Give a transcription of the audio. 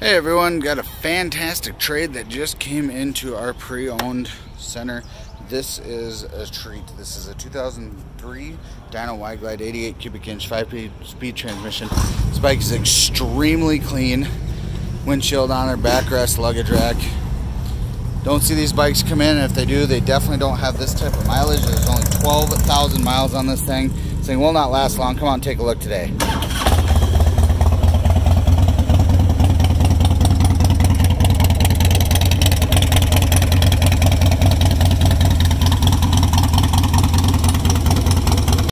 Hey everyone, got a fantastic trade that just came into our pre-owned center. This is a treat. This is a 2003 Dyna Wide Glide 88 cubic inch 5-speed transmission. This bike is extremely clean. Windshield on her, backrest, luggage rack. Don't see these bikes come in. If they do, they definitely don't have this type of mileage. There's only 12,000 miles on this thing. This thing will not last long. Come on, take a look today.